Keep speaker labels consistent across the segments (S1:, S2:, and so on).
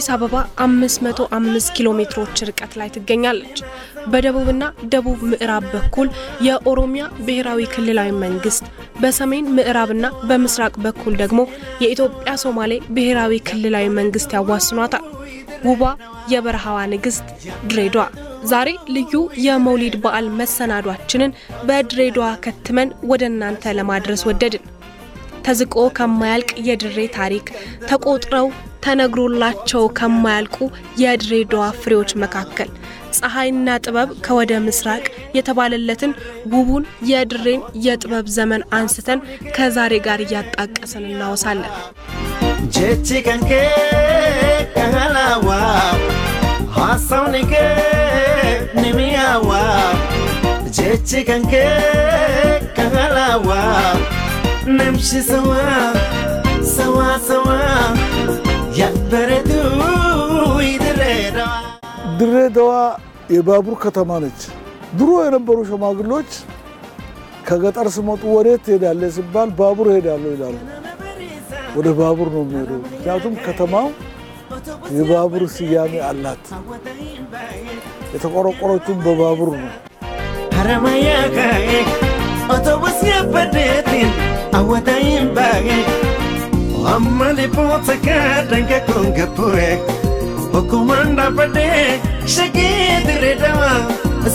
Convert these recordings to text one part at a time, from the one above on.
S1: ከአዲስ አበባ 505 ኪሎ ሜትሮች ርቀት ላይ ትገኛለች። በደቡብና ደቡብ ምዕራብ በኩል የኦሮሚያ ብሔራዊ ክልላዊ መንግስት፣ በሰሜን ምዕራብና በምስራቅ በኩል ደግሞ የኢትዮጵያ ሶማሌ ብሔራዊ ክልላዊ መንግስት ያዋስኗታል። ውቧ የበረሃዋ ንግስት ድሬዳዋ። ዛሬ ልዩ የመውሊድ በዓል መሰናዷችንን በድሬዳዋ ከትመን ወደ እናንተ ለማድረስ ወደድን። ተዝቆ ከማያልቅ የድሬ ታሪክ ተቆጥረው ተነግሮላቸው ከማያልቁ የድሬዳዋ ፍሬዎች መካከል ፀሐይና ጥበብ ከወደ ምስራቅ የተባለለትን ውቡን የድሬን የጥበብ ዘመን አንስተን ከዛሬ ጋር እያጣቀስን እናወሳለን።
S2: ጀቺ
S3: ድሬዳዋ የባቡር ከተማ ነች። ድሮ የነበሩ ሸማግሎች ከገጠር ሲመጡ ወዴት ትሄዳለህ ሲባል ባቡር ሄዳለሁ ይላሉ። ወደ ባቡር ነው የሚሄዱ። ምክንያቱም ከተማው የባቡር ስያሜ አላት። የተቆረቆረችውን በባቡር ነው።
S2: ሀረማያ ካዬ ኦቶቡስ የበደትን አወታይም ባዬ አመሌ ፖተካ ደንገ ኮንገፖe Okumanda pade ሸጌ ድሬዳዋ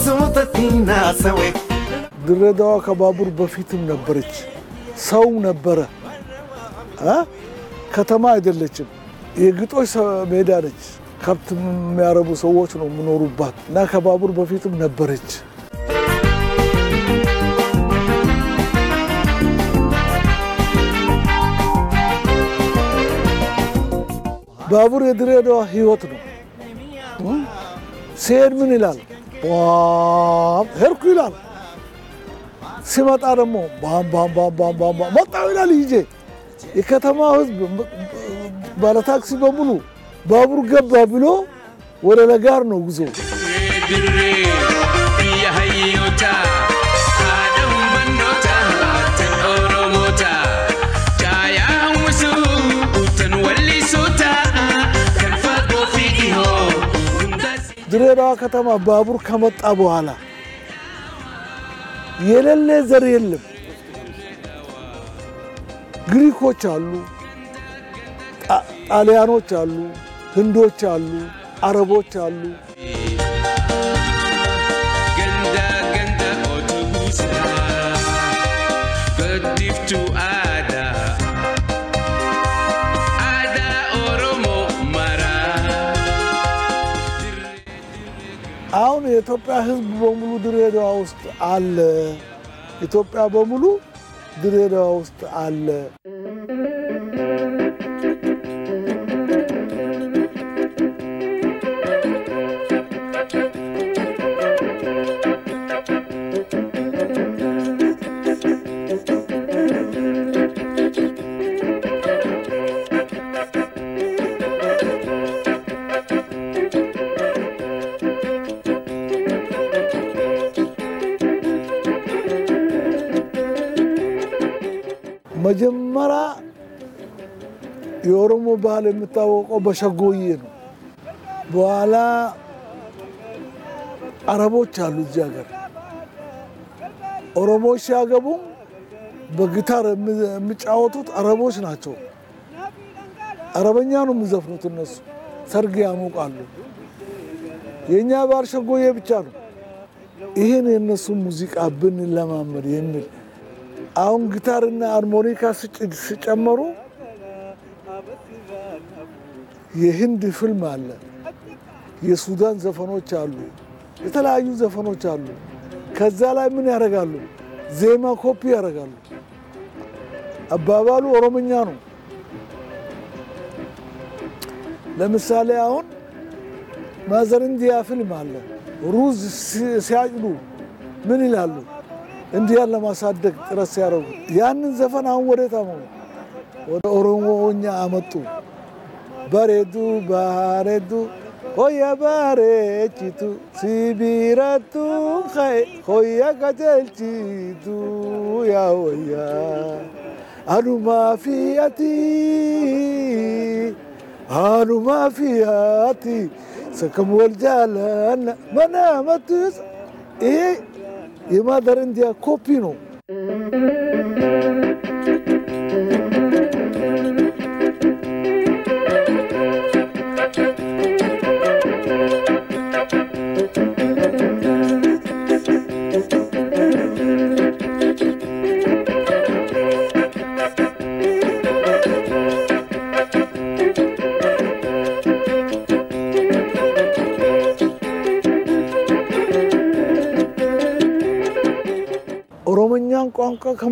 S2: ሶተቲና ሰዌ
S3: ድሬዳዋ ከባቡር በፊትም ነበረች። ሰው ነበረ ከተማ አይደለችም። የግጦሽ ሜዳ ነች። ከብት የሚያረቡ ሰዎች ነው የሚኖሩባት እና ከባቡር በፊትም ነበረች። ባቡር የድሬዳዋ ሕይወት ነው። ሲሄድ ምን ይላል? ሄድኩ ይላል። ሲመጣ ደግሞ ባም ባም ባም ባም ባም ባም መጣሁ ይላል። ይዤ የከተማው ሕዝብ ባለታክሲ በሙሉ ባቡር ገባ ብሎ ወደ ለጋር ነው ጉዞ። ድሬዳዋ ከተማ ባቡር ከመጣ በኋላ የሌለ ዘር የለም። ግሪኮች አሉ፣ ጣሊያኖች አሉ፣ ህንዶች አሉ፣ አረቦች አሉ። አሁን የኢትዮጵያ ህዝብ በሙሉ ድሬዳዋ ውስጥ አለ። ኢትዮጵያ በሙሉ ድሬዳዋ ውስጥ አለ። የኦሮሞ ባህል የሚታወቀው በሸጎዬ ነው። በኋላ አረቦች አሉ እዚህ ሀገር። ኦሮሞዎች ሲያገቡም በጊታር የሚጫወቱት አረቦች ናቸው። አረበኛ ነው የሚዘፍኑት እነሱ። ሰርግ ያሞቃሉ። የእኛ ባህል ሸጎዬ ብቻ ነው። ይህን የእነሱ ሙዚቃ ብንለማመድ የሚል አሁን ጊታርና አርሞኒካ ሲጨመሩ የህንድ ፊልም አለ፣ የሱዳን ዘፈኖች አሉ፣ የተለያዩ ዘፈኖች አሉ። ከዛ ላይ ምን ያደርጋሉ? ዜማ ኮፒ ያደርጋሉ። አባባሉ ኦሮምኛ ነው። ለምሳሌ አሁን ማዘር ኢንዲያ ፊልም አለ። ሩዝ ሲያጭዱ ምን ይላሉ? እንዲያን ለማሳደግ ጥረት ሲያደርጉ ያንን ዘፈን አሁን ወዴት አመኑ? ወደ ኦሮሞኛ አመጡ። bareedduu bareedduu hoya bareechitu sibiiratu hoya qajeelchitu yaa hoya anumaa fi ati anumaa fi ati sakam wal jaalanna mana
S4: matus ee imaadar indiya koppino Thank you.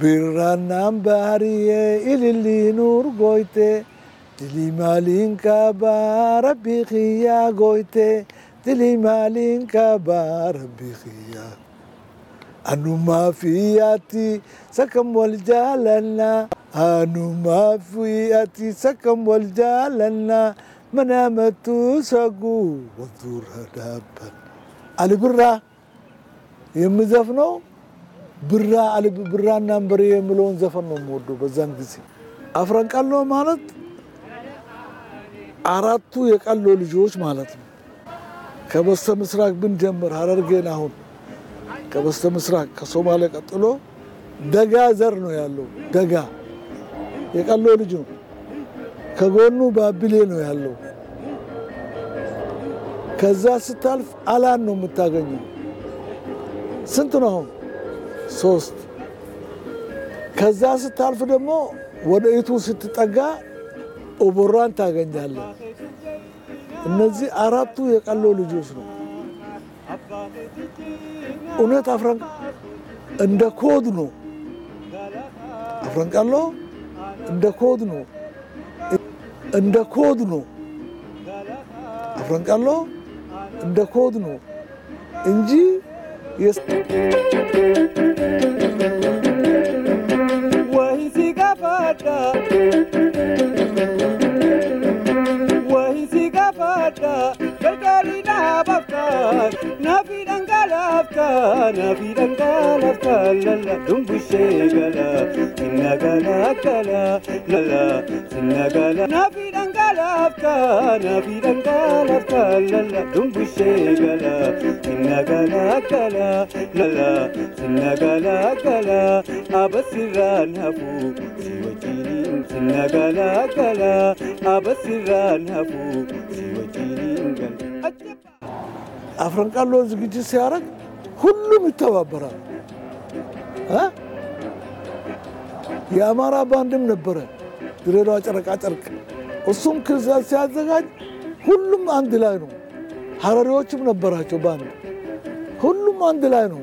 S4: Birrannan bahariye ilili nur goyte Dili
S3: malinka ba rabbi khiya goyte Dili malinka ba rabbi khiya أنو ما فياتي سكم والجالنا أنو ما فياتي سكم والجالنا منامت سقو والذور هدابا القرة يمزفنو ብራ አልብ ብራና አንበሬ የምለውን ዘፈን ነው የምወደው። በዛን ጊዜ አፍረንቀሎ ማለት አራቱ የቀሎ ልጆች ማለት ነው። ከበስተ ምስራቅ ብንጀምር ሀረርጌን አሁን ከበስተ ምስራቅ ከሶማሌ ቀጥሎ ደጋ ዘር ነው ያለው። ደጋ የቀሎ ልጅ ነው። ከጎኑ ባቢሌ ነው ያለው። ከዛ ስታልፍ አላን ነው የምታገኘው። ስንት ነው አሁን? ሶስት። ከዛ ስታልፍ ደግሞ ወደ ኢቱ ስትጠጋ ኦቦራን ታገኛለህ። እነዚህ አራቱ የቀሎ ልጆች ነው። እውነት አፍረን እንደ ኮድ ነው። አፍረንቀሎ እንደ ኮድ ነው። እንደ ኮድ ነው። አፍረንቀሎ እንደ ኮድ ነው እንጂ
S4: Yes. Why is he بكا كالكالي نها بكا نافي دنقال بكا نافي دنقال بكا لالا دم بشي قلا إنا قلا قلا لالا سنا قلا نافي دنقال بكا نافي دنقال بكا لالا دم بشي قلا إنا قلا قلا لالا سنا قلا قلا أبسران هفو gala Abasirran hafu
S3: አፍረንቃሎ ዝግጅት ሲያደርግ ሁሉም ይተባበራል።? የአማራ ባንድም ነበረ ድሬዳዋ ጨረቃ ጨርቅ፣ እሱም ክርዛት ሲያዘጋጅ ሁሉም አንድ ላይ ነው። ሀረሪዎችም ነበራቸው ባንድ፣ ሁሉም አንድ ላይ ነው።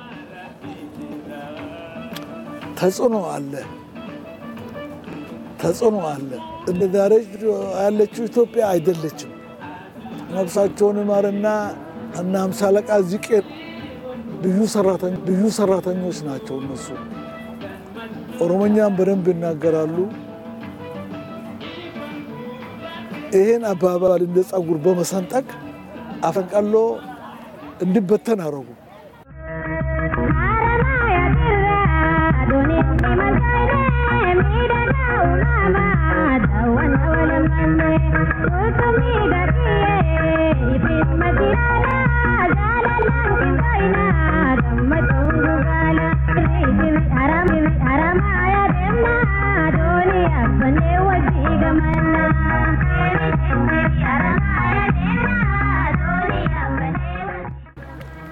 S3: ተጽዕኖ አለ፣ ተጽዕኖ አለ። እንደ ዛሬ ያለችው ኢትዮጵያ አይደለችም። ነፍሳቸውን ይማርና እና ሃምሳ አለቃ ዚቄ ልዩ ሰራተኞች ናቸው። እነሱ ኦሮሞኛም በደንብ ይናገራሉ። ይሄን አባባል እንደ ጸጉር በመሰንጠቅ አፈንቀሎ እንዲበተን አረጉ።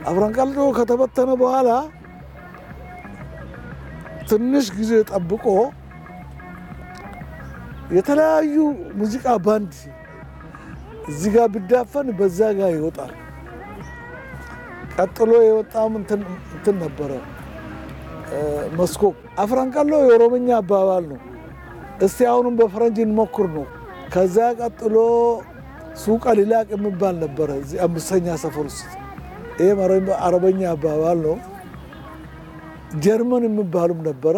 S3: አፍረንቀሎ ከተበተነ በኋላ ትንሽ ጊዜ ጠብቆ የተለያዩ ሙዚቃ ባንድ እዚህ ጋር ቢዳፈን በዛ ጋር ይወጣል። ቀጥሎ የወጣም እንትን ነበረ መስኮብ። አፍረንቀሎ የኦሮምኛ አባባል ነው። እስቲ አሁንም በፈረንጅ እንሞክር ነው። ከዛ ቀጥሎ ሱቀ ሊላቅ የሚባል ነበረ እዚህ አምስተኛ ሰፈር ውስጥ ይህ አረበኛ አባባል ነው። ጀርመን የሚባሉም ነበረ።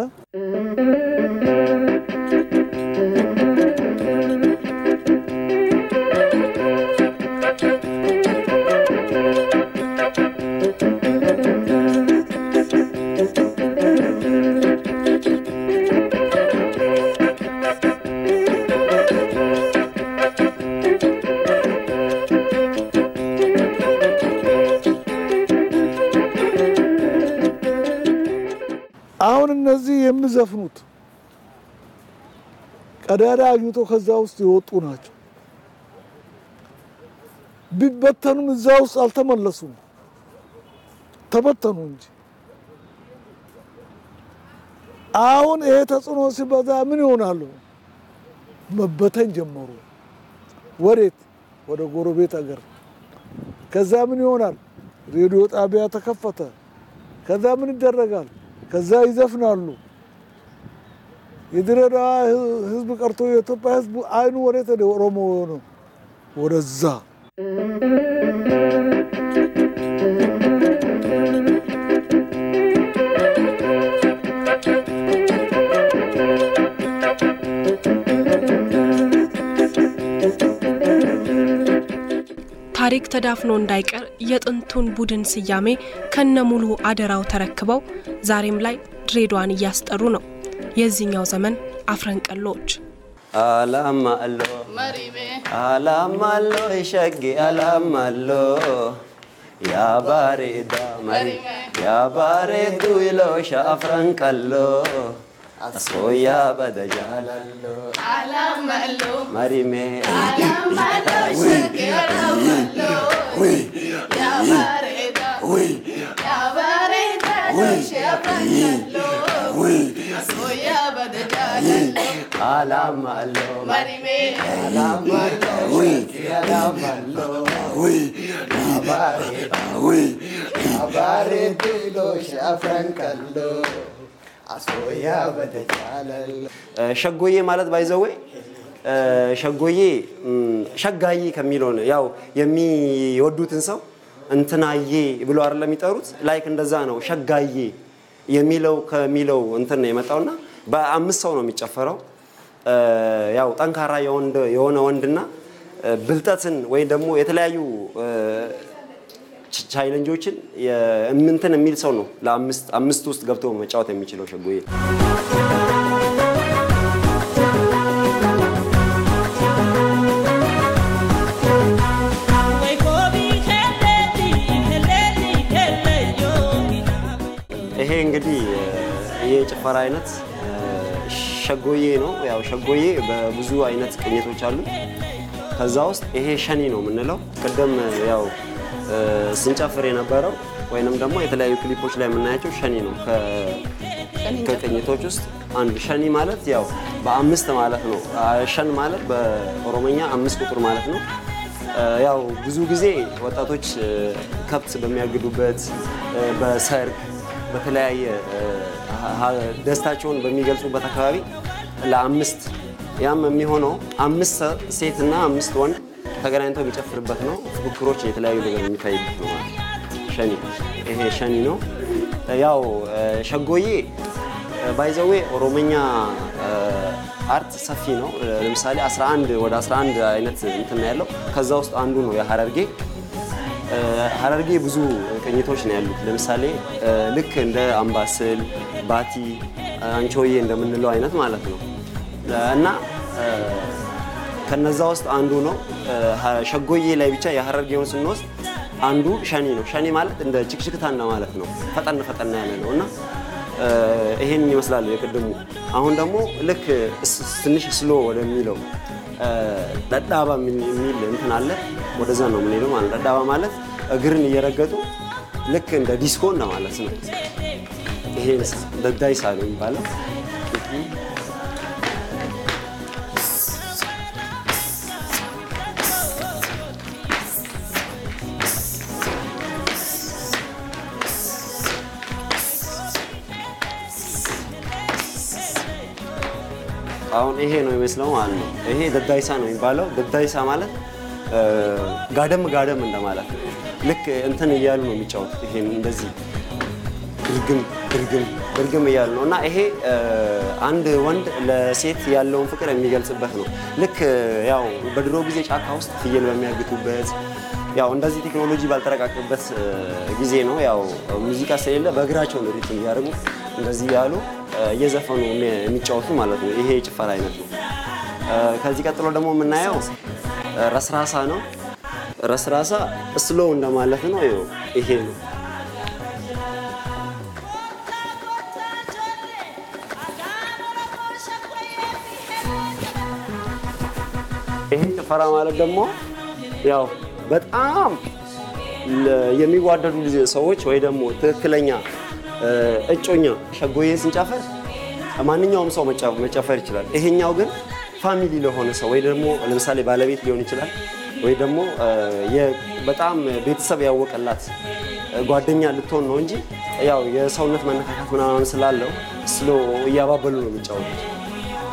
S3: አግኝቶ ከዛ ውስጥ የወጡ ናቸው። ቢበተኑም እዛ ውስጥ አልተመለሱም፣ ተበተኑ እንጂ። አሁን ይሄ ተጽዕኖ ሲበዛ ምን ይሆናሉ? መበተን ጀመሩ። ወዴት? ወደ ጎረቤት ሀገር። ከዛ ምን ይሆናል? ሬዲዮ ጣቢያ ተከፈተ። ከዛ ምን ይደረጋል? ከዛ ይዘፍናሉ። የድሬዳዋ ሕዝብ ቀርቶ የኢትዮጵያ ሕዝብ አይኑ ወዴት ሄደ? ኦሮሞ ሆነ ወደዛ።
S1: ታሪክ ተዳፍኖ እንዳይቀር የጥንቱን ቡድን ስያሜ ከነሙሉ አደራው ተረክበው ዛሬም ላይ ድሬዳዋን እያስጠሩ ነው የዚህኛው ዘመን አፍረንቀሎች።
S5: አላማሎ አላማሎ ሸጌ አላማሎ ያባሬዳ መሪ ያባሬዱ ይሎሻ አፍረንቀሎ አሶያ በደጃላሎ መሪሜ ሸጎዬ ማለት by the way ሸጎዬ ሸጋዬ ከሚለው ያው የሚወዱትን ሰው እንትናዬ ብሎ አይደለም የሚጠሩት። like እንደዛ ነው። ሸጋዬ የሚለው ከሚለው እንትን ነው የመጣውና በአምስት ሰው ነው የሚጨፈረው። ያው ጠንካራ የሆነ ወንድና ብልጠትን ወይም ደግሞ የተለያዩ challenge ኦችን እንትን የሚል ሰው ነው ለአምስት አምስት ውስጥ ገብቶ መጫወት የሚችለው ሸጎዬ። ይሄ እንግዲህ የጭፈራ አይነት ሸጎዬ ነው። ያው ሸጎዬ በብዙ አይነት ቅኝቶች አሉ። ከዛ ውስጥ ይሄ ሸኒ ነው የምንለው። ቅድም ያው ስንጨፍር የነበረው ወይንም ደግሞ የተለያዩ ክሊፖች ላይ የምናያቸው ሸኒ ነው። ከቅኝቶች ውስጥ አንድ ሸኒ ማለት ያው በአምስት ማለት ነው። ሸን ማለት በኦሮሞኛ አምስት ቁጥር ማለት ነው። ያው ብዙ ጊዜ ወጣቶች ከብት በሚያግዱበት በሰርግ በተለያየ ደስታቸውን በሚገልጹበት አካባቢ ለአምስት ያም የሚሆነው አምስት ሴትና አምስት ወንድ ተገናኝተው የሚጨፍርበት ነው። ፉክክሮች፣ የተለያዩ ነገር የሚታይበት ነው ሸኒ። ይሄ ሸኒ ነው። ያው ሸጎዬ by the way ኦሮሞኛ art ሰፊ ነው። ለምሳሌ 11 ወደ 11 አይነት እንትን ያለው። ከዛ ውስጥ አንዱ ነው የሀረርጌ ሀረርጌ ብዙ ቅኝቶች ነው ያሉት። ለምሳሌ ልክ እንደ አምባስል፣ ባቲ፣ አንቾዬ እንደምንለው አይነት ማለት ነው እና ከነዛ ውስጥ አንዱ ነው። ሸጎዬ ላይ ብቻ የሀረርጌውን ስንወስድ አንዱ ሸኒ ነው። ሸኒ ማለት እንደ ችክችክታ እንደማለት ነው። ፈጠን ፈጠን ያለ ነው እና ይሄን ይመስላል የቅድሙ። አሁን ደግሞ ልክ ትንሽ ስሎ ወደሚለው ደዳባ የሚል እንትን አለ። ወደዛ ነው የምንሄደው ማለት ደዳባ ማለት እግርን እየረገጡ ልክ እንደ ዲስኮ እንደማለት ነው። ይሄ ደዳይሳ ነው የሚባለው። አሁን ይሄ ነው የሚመስለው ማለት ነው። ይሄ ደዳይሳ ነው የሚባለው። ደዳይሳ ማለት ጋደም ጋደም እንደማለት ነው። ልክ እንትን እያሉ ነው የሚጫወቱት። ይሄን እንደዚህ ድርግም ድርግም ድርግም እያሉ ነው እና ይሄ አንድ ወንድ ለሴት ያለውን ፍቅር የሚገልጽበት ነው። ልክ ያው በድሮ ጊዜ ጫካ ውስጥ ፍየል በሚያግቱበት ያው እንደዚህ ቴክኖሎጂ ባልተረቃቀበት ጊዜ ነው። ያው ሙዚቃ ስለሌለ በእግራቸው ነው ሪትም እያደረጉ እንደዚህ ያሉ እየዘፈኑ የሚጫወቱ ማለት ነው። ይሄ የጭፈራ አይነት ነው። ከዚህ ቀጥሎ ደግሞ የምናየው ረስራሳ ነው። ረስራሳ ስሎ እንደማለት ነው። ይሄ ነው። ይሄ ጭፈራ ማለት ደግሞ ያው በጣም የሚዋደዱ ሰዎች ወይ ደግሞ ትክክለኛ እጮኛ ሸጎዬን ስንጨፍር ማንኛውም ሰው መጨፈር ይችላል። ይሄኛው ግን family ለሆነ ሰው ወይ ደግሞ ለምሳሌ ባለቤት ሊሆን ይችላል ወይ ደግሞ በጣም ቤተሰብ ያወቀላት ጓደኛ ልትሆን ነው እንጂ ያው የሰውነት መነካካት ምናምን ስላለው slow እያባበሉ ነው የሚጫወቱት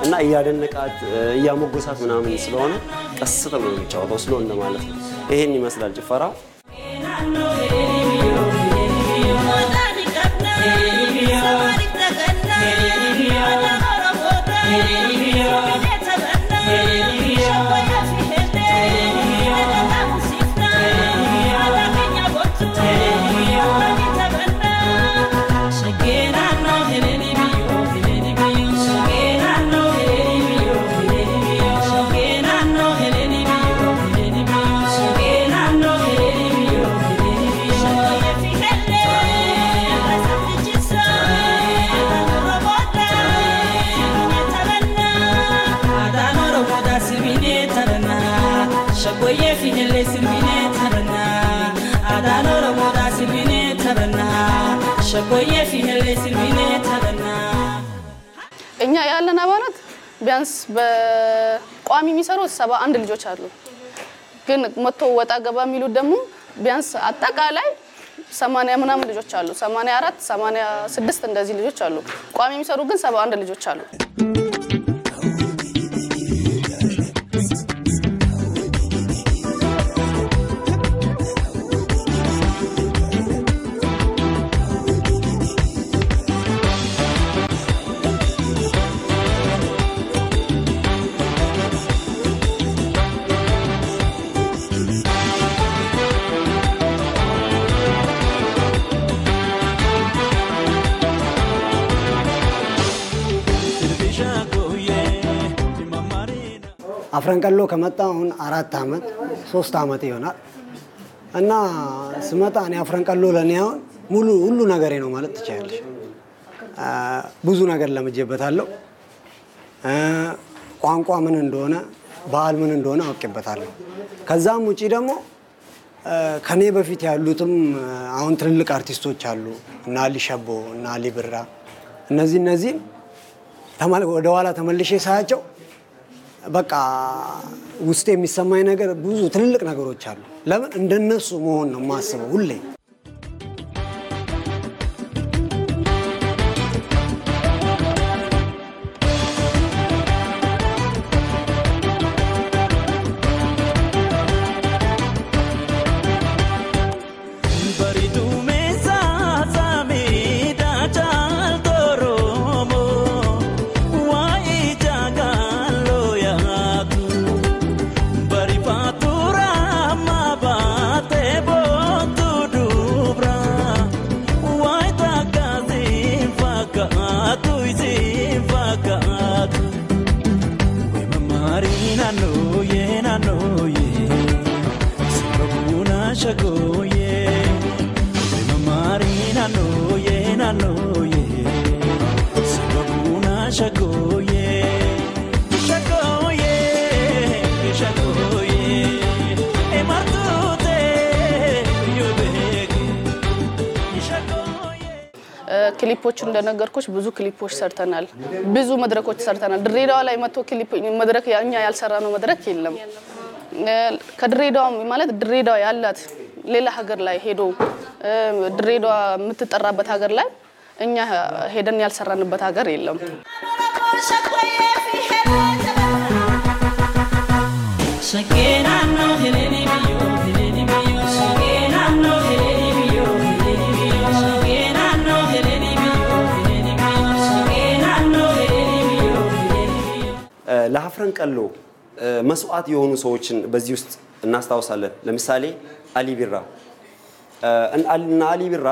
S5: እና እያደነቃት እያሞጎሳት ምናምን ስለሆነ ቀስ ተብሎ ነው የሚጫወተው ስሎ እንደማለት ነው። ይሄን ይመስላል ጭፈራው።
S6: Shagoye
S7: እኛ ያለን አባላት ቢያንስ በቋሚ የሚሰሩት ሰባ አንድ ልጆች አሉ። ግን መቶ ወጣ ገባ የሚሉት ደግሞ ቢያንስ አጠቃላይ ሰማንያ ምናምን ልጆች አሉ። ሰማንያ አራት ሰማንያ ስድስት እንደዚህ ልጆች አሉ። ቋሚ የሚሰሩ ግን ሰባ አንድ ልጆች አሉ።
S8: አፍረንቀሎ ከመጣ አሁን አራት አመት ሶስት አመት ይሆናል እና ስመጣ እኔ አፍረንቀሎ ለእኔ አሁን ሙሉ ሁሉ ነገሬ ነው ማለት ትችላለች። ብዙ ነገር ለምጄበታለሁ። ቋንቋ ምን እንደሆነ፣ ባህል ምን እንደሆነ አውቄበታለሁ። ከዛም ውጪ ደግሞ ከኔ በፊት ያሉትም አሁን ትልልቅ አርቲስቶች አሉ እና አሊ ሸቦ እና አሊ ብራ እነዚህ እነዚህን ወደኋላ ተመልሼ ሳያቸው በቃ ውስጥ የሚሰማኝ ነገር ብዙ ትልልቅ ነገሮች አሉ። ለምን እንደነሱ መሆን ነው የማስበው ሁሌ።
S9: naannooyee naannooyee sababuna shagooyee shagooyee shagooyee.
S7: ክሊፖች እንደነገርኩሽ ብዙ ክሊፖች ሰርተናል። ብዙ መድረኮች ሰርተናል። ድሬዳዋ ላይ መጥቶ ክሊፕ መድረክ እኛ ያልሰራነው መድረክ የለም። እ፣ ከድሬዳዋ ማለት ድሬዳዋ ያላት ሌላ ሀገር ላይ ሄዶ ድሬዳዋ የምትጠራበት ሀገር ላይ እኛ ሄደን ያልሰራንበት ሀገር የለም።.
S5: ለሀፍረን ቀሎ መስዋዕት የሆኑ ሰዎችን በዚህ ውስጥ እናስታውሳለን። ለምሳሌ አሊ ቢራ እና አሊ ቢራ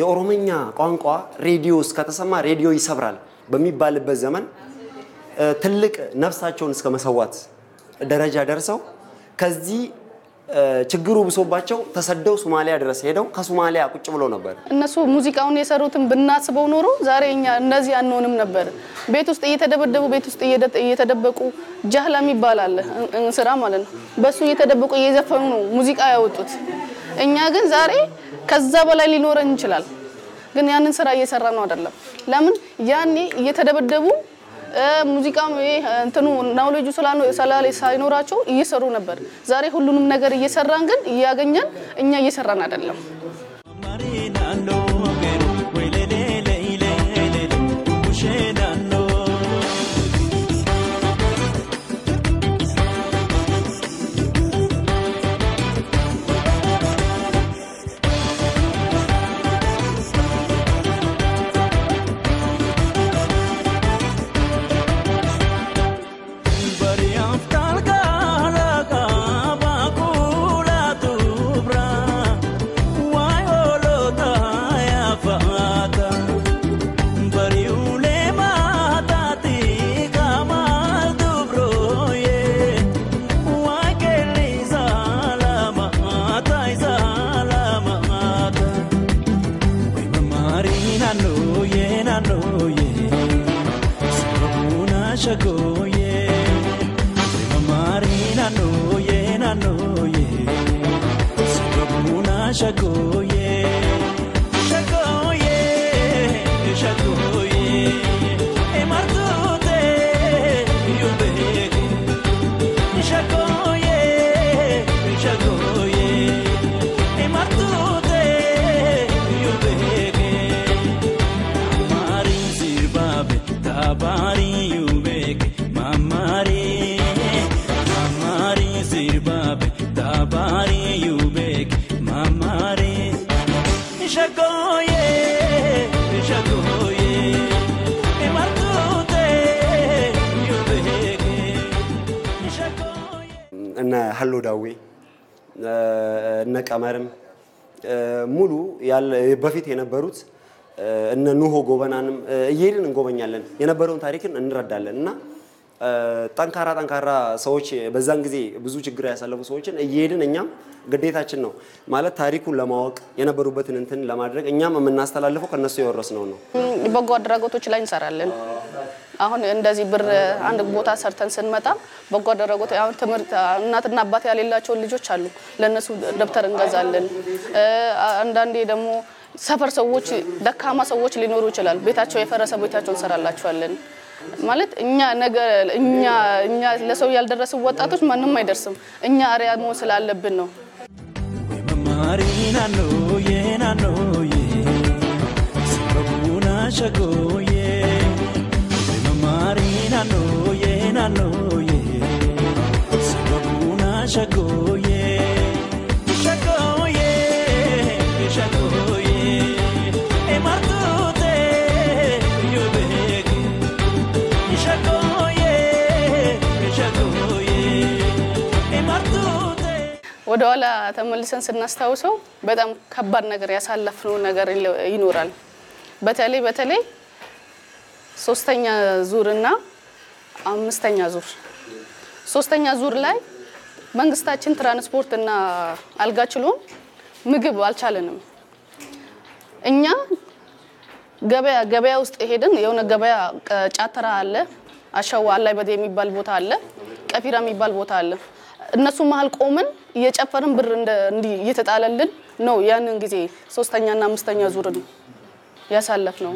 S5: የኦሮመኛ ቋንቋ ሬዲዮ እስከተሰማ ሬዲዮ ይሰብራል በሚባልበት ዘመን ትልቅ ነፍሳቸውን እስከ መሰዋት ደረጃ ደርሰው ከዚህ ችግሩ ብሶባቸው ተሰደው ሶማሊያ ድረስ ሄደው ከሶማሊያ ቁጭ ብለው ነበር።
S7: እነሱ ሙዚቃውን የሰሩትን ብናስበው ኖሮ ዛሬ እኛ እነዚህ አንሆንም ነበር። ቤት ውስጥ እየተደበደቡ ቤት ውስጥ እየተደበቁ ጃህላ የሚባል አለ እ- እ- ስራ ማለት ነው። በሱ እየተደበቁ እየዘፈኑ ነው ሙዚቃ ያወጡት። እኛ ግን ዛሬ ከዛ በላይ ሊኖረን ይችላል፣ ግን ያንን ስራ እየሰራ ነው አይደለም። ለምን ያኔ እየተደበደቡ ሙዚቃም እንትኑ ናውሌጁ ሳይኖራቸው እየሰሩ ነበር። ዛሬ ሁሉንም ነገር እየሰራን ግን እያገኘን እኛ እየሰራን አይደለም።
S5: በፊት የነበሩት እነ ኑሆ ጎበናንም እየሄድን እንጎበኛለን። የነበረውን ታሪክን እንረዳለን እና ጠንካራ ጠንካራ ሰዎች በዛን ጊዜ ብዙ ችግር ያሳለፉ ሰዎችን እየሄድን እኛም ግዴታችን ነው ማለት ታሪኩን ለማወቅ የነበሩበትን እንትን ለማድረግ እኛም የምናስተላልፈው ከነሱ የወረስነው ነው።
S7: በጎ አድራጎቶች ላይ እንሰራለን። አሁን እንደዚህ ብር አንድ ቦታ ሰርተን ስንመጣ በጎ አድራጎት አሁን ትምህርት እናትና አባት ያሌላቸውን ልጆች አሉ፣ ለእነሱ ደብተር እንገዛለን። አንዳንዴ ደግሞ ሰፈር ሰዎች ደካማ ሰዎች ሊኖሩ ይችላል። ቤታቸው የፈረሰ ቤታቸው እንሰራላቸዋለን። ማለት እኛ ነገ እኛ እኛ ለሰው ያልደረስን ወጣቶች ማንም አይደርስም። እኛ አርአያ መሆን ስላለብን ነው።
S9: Marina
S7: ወደኋላ ተመልሰን ስናስታውሰው በጣም ከባድ ነገር ያሳለፍነው ነገር ይኖራል። በተለይ በተለይ ሶስተኛ ዙር እና አምስተኛ ዙር ሶስተኛ ዙር ላይ መንግስታችን ትራንስፖርት እና አልጋ ችሎን ምግብ አልቻለንም። እኛ ገበያ ገበያ ውስጥ ሄድን። የሆነ ገበያ ጫተራ አለ፣ አሸዋ ላይ በደ የሚባል ቦታ አለ፣ ቀፊራ የሚባል ቦታ አለ። እነሱ መሀል ቆምን እየጨፈርን ብር እንዲህ እየተጣለልን ነው። ያንን ጊዜ ሶስተኛና አምስተኛ ዙርን ያሳለፍ ነው።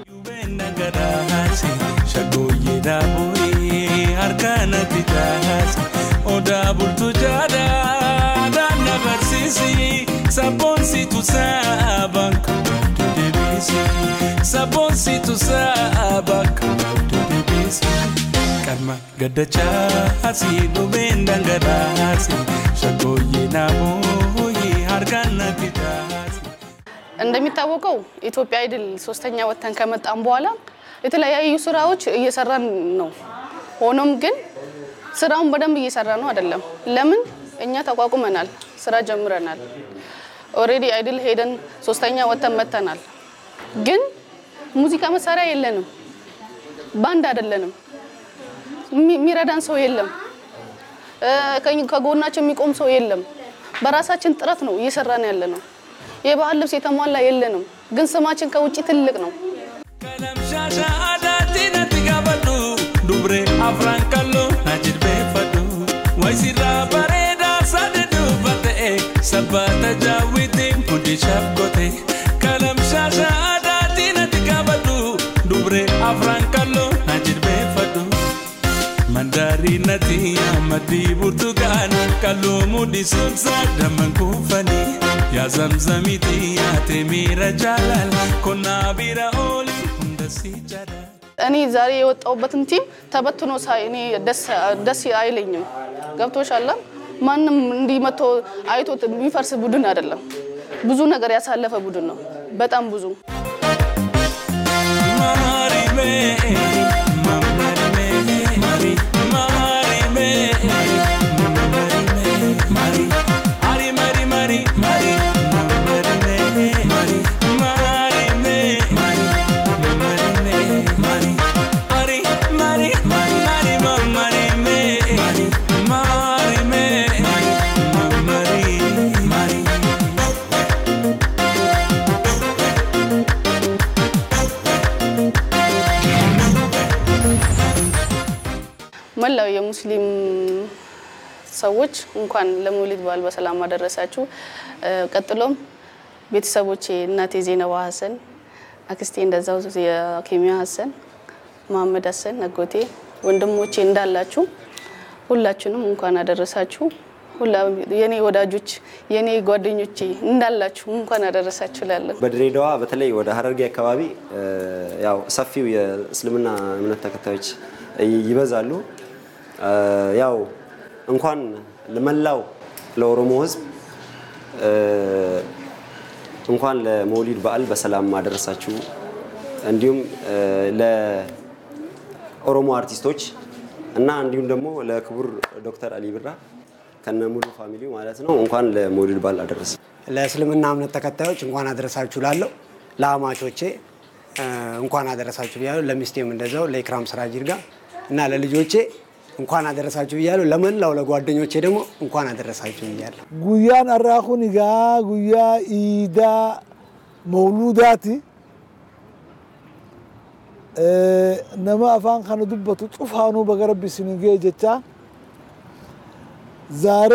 S10: Nagaraasi shaggooyyee daaboyee harkaanatti taasi gaddachaasi dhumeen dhangalaasi shaggooyyee daaboyee harkaanatti taasi.
S7: እንደሚታወቀው ኢትዮጵያ አይድል ሶስተኛ ወጥተን ከመጣን በኋላ የተለያዩ ስራዎች እየሰራን ነው። ሆኖም ግን ስራውን በደንብ እየሰራ ነው አይደለም። ለምን እኛ ተቋቁመናል፣ ስራ ጀምረናል። already አይድል ሄደን ሶስተኛ ወጥተን መጥተናል። ግን ሙዚቃ መሳሪያ የለንም፣ ባንድ አይደለንም፣ የሚረዳን ሰው የለም፣ ከጎናችን የሚቆም ሰው የለም። በራሳችን ጥረት ነው እየሰራን ያለ ነው። የባህል ልብስ የተሟላ የለንም፣ ግን ስማችን ከውጭ ትልቅ ነው።
S10: Kalamshaasha aadaatiin ati gaafadhu mandaariinati ammaddii burtukaana qalloo mudhisuun saadaman kuufanii yaa zamzamiti yaate miira jaalala konnaa bira ooli hunda si jaalala.
S7: እኔ ዛሬ የወጣሁበትን ቲም ተበትኖ ሳይ እኔ ደስ አይለኝም። ገብቶሻል? ማንም እንዲህ መጥቶ አይቶት የሚፈርስ ቡድን አይደለም። ብዙ ነገር ያሳለፈ ቡድን ነው። በጣም ብዙ ሰዎች እንኳን ለመውሊድ በዓል በሰላም አደረሳችሁ። ቀጥሎም ቤተሰቦቼ እናቴ ዜነባ ሀሰን፣ አክስቴ እንደዛው የኬሚያ ሀሰን፣ መሀመድ ሀሰን፣ አጎቴ፣ ወንድሞቼ እንዳላችሁ ሁላችሁንም እንኳን አደረሳችሁ። የኔ ወዳጆች የኔ ጓደኞቼ እንዳላችሁ እንኳን አደረሳችሁ ላለሁ
S5: በድሬዳዋ በተለይ ወደ ሀረርጌ አካባቢ ያው ሰፊው የእስልምና እምነት ተከታዮች ይበዛሉ። ያው እንኳን ለመላው ለኦሮሞ ሕዝብ እ፣ እንኳን ለመውሊድ በዓል በሰላም አደረሳችሁ። እንዲሁም ለኦሮሞ አርቲስቶች እና እንዲሁም ደግሞ ለክቡር ዶክተር አሊ ብራ ከነ ሙሉ ፋሚሊው ማለት ነው እንኳን ለመውሊድ በዓል አደረሰ።
S8: ለእስልምና እምነት ተከታዮች እንኳን አደረሳችሁ ላለሁ ለአማቾቼ እንኳን አደረሳችሁ ብያለሁ። ለሚስቴም እንደዛው ለኢክራም ስራጅር ጋር እና ለልጆቼ እንኳን አደረሳችሁ ብያለሁ። ለመላው ለጓደኞቼ ደግሞ እንኳን አደረሳችሁ ብያለሁ።
S3: guyyaa iidaa mawluudaati. Eh, Nama afaan kana dubbatu cufaanuu baga rabbi isin ga'e jecha ዛሬ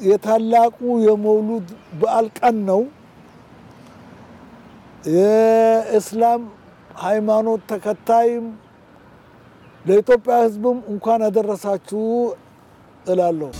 S3: የታላቁ የመውሉድ በዓል ቀን ነው። የእስላም ሃይማኖት ተከታይም ለኢትዮጵያ ሕዝብም እንኳን አደረሳችሁ እላለሁ።